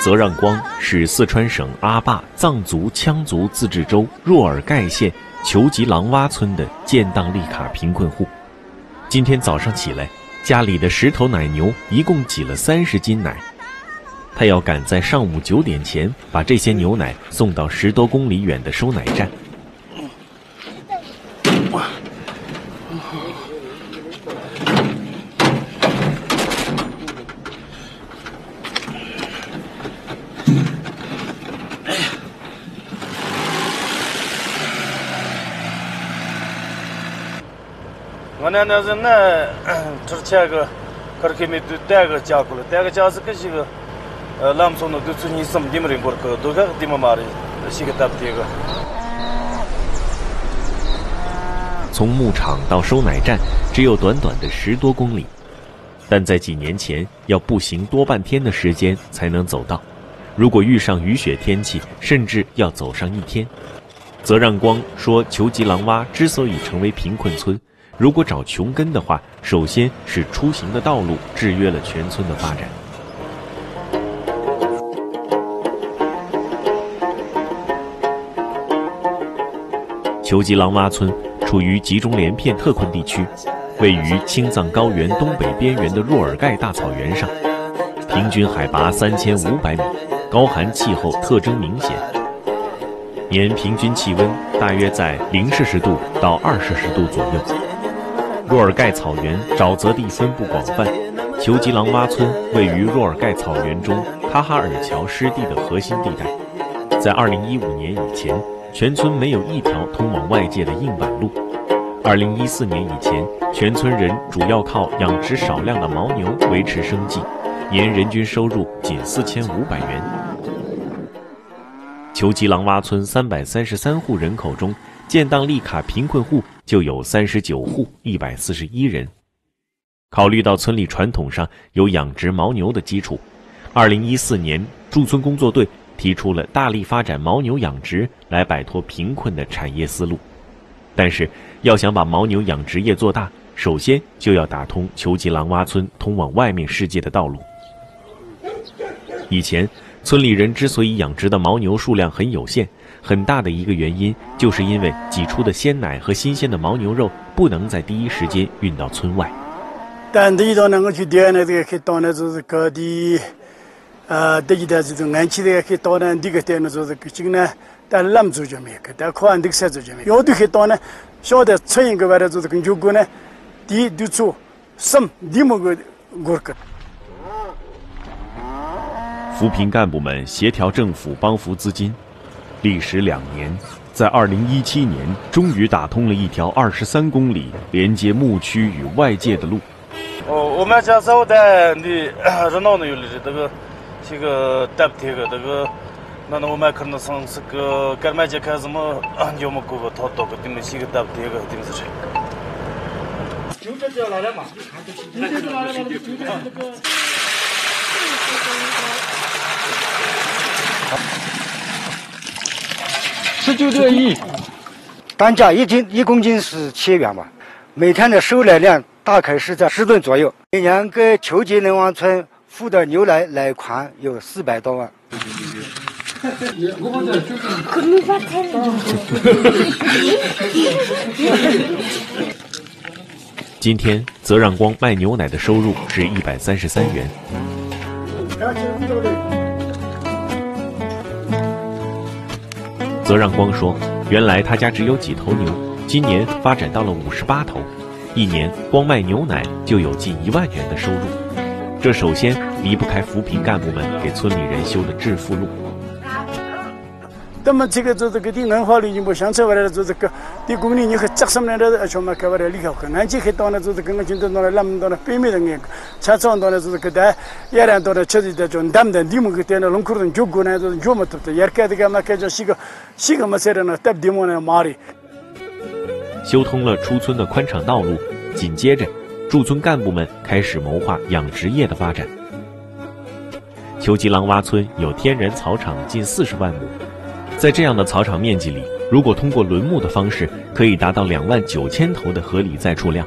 泽让光是四川省阿坝藏族羌族自治州若尔盖县求吉狼洼村的建档立卡贫困户。今天早上起来，家里的十头奶牛一共挤了三十斤奶，他要赶在上午九点前把这些牛奶送到十多公里远的收奶站。我那那是那，之前个，可是给没都带个家过了，带个家是个些个，呃，从牧场到收奶站只有短短的十多公里，但在几年前要步行多半天的时间才能走到，如果遇上雨雪天气，甚至要走上一天。泽让光说：“求吉郎洼之所以成为贫困村。”如果找穷根的话，首先是出行的道路制约了全村的发展。求吉郎洼村处于集中连片特困地区，位于青藏高原东北边缘的若尔盖大草原上，平均海拔三千五百米，高寒气候特征明显，年平均气温大约在零摄氏度到二摄氏度左右。若尔盖草原沼泽地分布广泛，求吉郎洼村位于若尔盖草原中喀哈尔桥湿地的核心地带。在2015年以前，全村没有一条通往外界的硬板路。2014年以前，全村人主要靠养殖少量的牦牛维持生计，年人均收入仅4500元。求吉郎洼村333户人口中，建档立卡贫困户。就有三十九户一百四十一人。考虑到村里传统上有养殖牦牛的基础，二零一四年驻村工作队提出了大力发展牦牛养殖来摆脱贫困的产业思路。但是，要想把牦牛养殖业做大，首先就要打通求吉郎洼村通往外面世界的道路。以前，村里人之所以养殖的牦牛数量很有限。很大的一个原因，就是因为挤出的鲜奶和新鲜的牦牛肉不能在第一时间运到村外。但第一道呢，我去带呢，这个去到呢，就是各地，呃，第一道就是安琪的去到呢，这个带呢，就是这个呢，但是咱做就没有，但靠俺这个山做就没有。要都去到呢，晓得出一个外头就是跟结果呢，第一都做什么，第么个我个。扶贫干部们协调政府帮扶资金。历时两年，在二零一七年，终于打通了一条二十三公里连接牧区与外界的路。哦，我们家手的你热闹的有的这个，这个带不贴个这个，那那我们可能上是个干嘛节开什么，要么过个套到个顶么些个带不贴个顶是谁？就这就来了嘛，就这就来了嘛，就这个。十九个亿，单价一斤一公斤是千元吧？每天的收奶量大概是在十吨左右。每年给求吉能王村付的牛奶奶款有四百多万。今天，泽让光卖牛奶的收入是一百三十三元。泽让光说：“原来他家只有几头牛，今年发展到了五十八头，一年光卖牛奶就有近一万元的收入。这首先离不开扶贫干部们给村里人修的致富路。”那么这个做这个的文化里，你不想出来了做这个的公里，你和扎什么的，而且嘛，开完了离开很难。去很多呢，就是跟我今天到了那么多呢，北面的那个，车上到了就是个的，也然到了车子的就他们的地么个点呢，龙口人就过呢，就是就么多的，也开的个嘛，开着是个是个嘛，些人呢，带地么呢，马里。修通了出村的宽敞道路，紧接着，驻村干部们开始谋划养殖业的发展。秋吉郎洼村有天然草场近四十万亩，在这样的草场面积里，如果通过轮牧的方式，可以达到两万九千头的合理载畜量。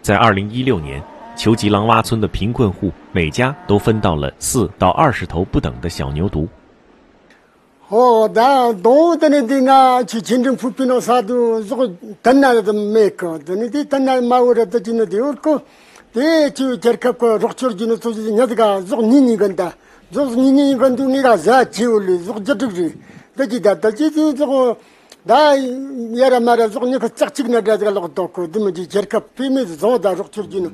在二零一六年。求吉郎洼村的贫困户每家都分到了四到二十头不等的小牛犊。 哦，那多的那地啊，去清政府边上啥都这个等那的没个，等那地等那马我这进那地我个，对，就这个个肉球进那做是伢子个这个年年跟的，这是年年跟都你个啥酒了，这个这这个，这记得，这就这个。다 야라 마라 저거 그 짝짝이나 가지고 놓고 그 드문지 저렇게 비밀 저다 럭처지는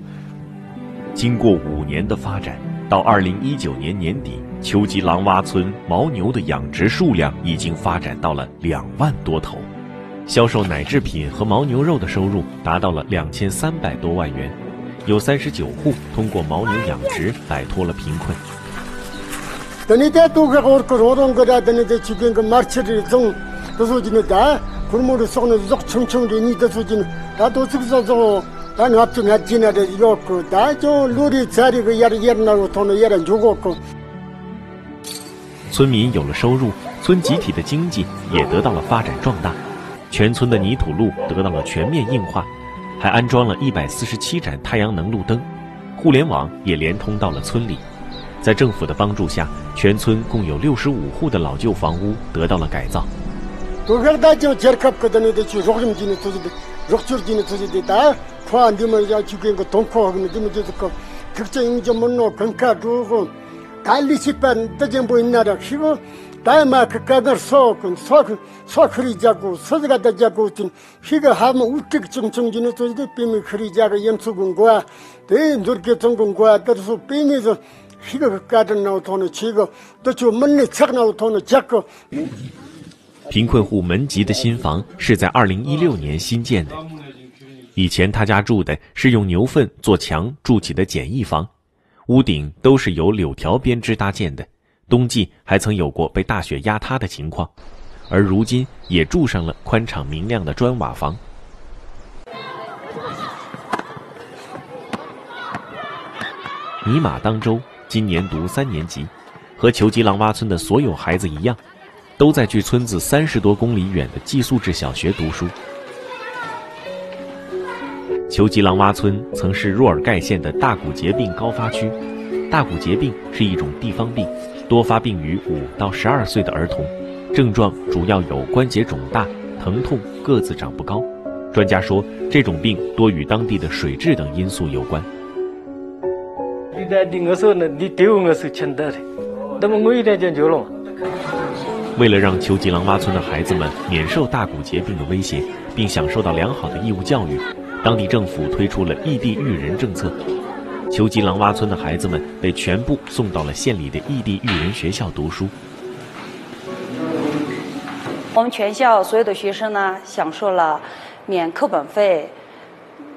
经过五年的发展，到二零一九年年底， 秋吉郎洼村牦牛的养殖数量已经发展到了两万多头，销售奶制品和牦牛肉的收入达到了两千三百多万元，有三十九户通过牦牛养殖摆脱了贫困。村民有了收入，村集体的经济也得到了发展壮大，全村的泥土路得到了全面硬化，还安装了一百四十七盏太阳能路灯，互联网也连通到了村里。在政府的帮助下，全村共有六十五户的老旧房屋得到了改造。贫困户门吉的新房是在二零一六年新建的。以前他家住的是用牛粪做墙筑起的简易房。屋顶都是由柳条编织搭建的，冬季还曾有过被大雪压塌的情况，而如今也住上了宽敞明亮的砖瓦房。尼玛当周今年读三年级，和求吉郎洼村的所有孩子一样，都在距村子三十多公里远的寄宿制小学读书。求吉郎洼村曾是若尔盖县的大骨节病高发区。大骨节病是一种地方病，多发病于五到十二岁的儿童，症状主要有关节肿大、疼痛、个子长不高。专家说，这种病多与当地的水质等因素有关。为了让丘吉郎洼村的孩子们免受大骨节病的威胁，并享受到良好的义务教育。当地政府推出了异地育人政策，求吉郎洼村的孩子们被全部送到了县里的异地育人学校读书。我们全校所有的学生呢，享受了免课本费、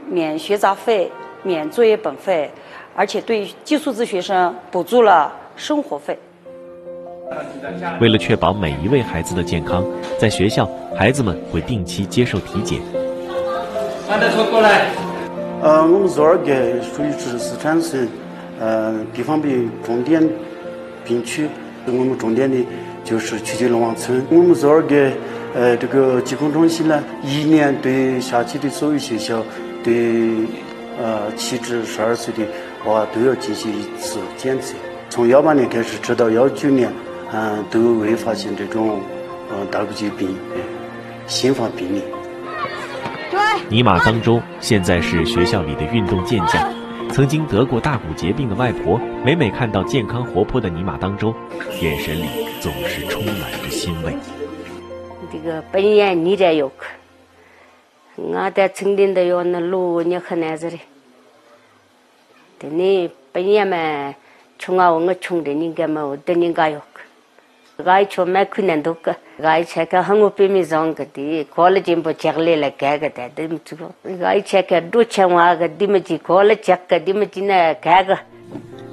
免学杂费、免作业本费，而且对寄宿制学生补助了生活费。为了确保每一位孩子的健康，在学校，孩子们会定期接受体检。把他拖过来。呃，我们若尔盖属于是四川省呃地方病重点病区，我们重点的就是曲靖龙王村。我们若尔盖呃这个疾控中心呢，一年对辖区的所有学校，对呃七至十二岁的娃都要进行一次检测。从幺八年开始，直到幺九年，嗯，都未发现这种嗯大骨节病新发病例。尼玛当周现在是学校里的运动健将，曾经得过大骨节病的外婆，每每看到健康活泼的尼玛当周，眼神里总是充满着欣慰。这个本年你这有可，我在城里的要那路你很难子的，等你本年嘛，穷啊我穷的你干嘛我等你干有可，俺去买困难多个，俺去看韩国北面上个的，过了进步奖励来改个的，对么这个？俺去看多千万个，对么去过了奖个，对么进来改个。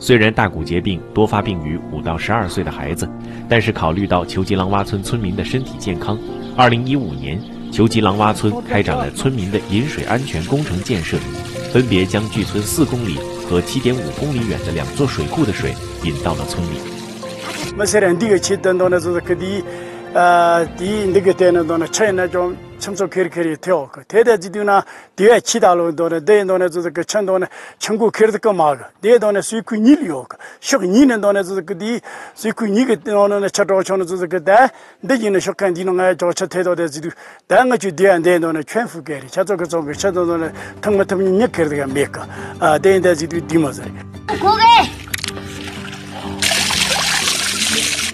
虽然大骨节病多发病于五到十二岁的孩子，但是考虑到球吉郎洼村村民的身体健康，二零一五年，球吉郎洼村开展了村民的饮水安全工程建设，分别将距村四公里和七点五公里远的两座水库的水引到了村里。 마세라 인디가 치던도 나서 그디 아디 인디가 되는도나 차이나 좀 참석 캐리캐리 되어 그 대대지도나 뒤에 치달로 도네 대인도네 저서 그 천도네 천국 캐르드가 막 대도네 수익이 일요 쇼 니는 도네 저서 그디 수익이 니게 도네 차도 쳐는 저서 그다 대진의 쇼칸 디노가 저차 태도데 지도 당가 주 대한 대도네 천국게리 차도 그 저거 차도네 통마통이 니 캐르드가 메까 아 대인데 지도 디모서 고게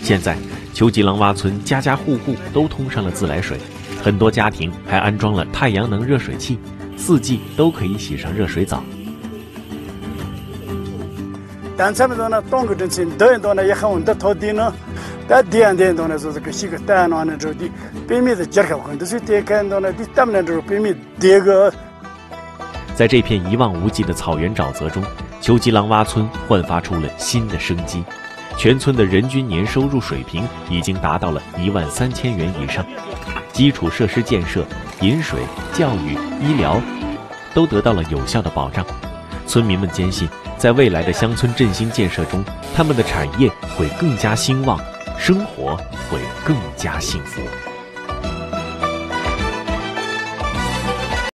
现在，求吉郎洼村家家户户都通上了自来水。很多家庭还安装了太阳能热水器，四季都可以洗上热水澡。在这片一望无际的草原沼泽中，丘吉郎洼村焕发出了新的生机，全村的人均年收入水平已经达到了一万三千元以上。基础设施建设、饮水、教育、医疗，都得到了有效的保障。村民们坚信，在未来的乡村振兴建设中，他们的产业会更加兴旺，生活会更加幸福。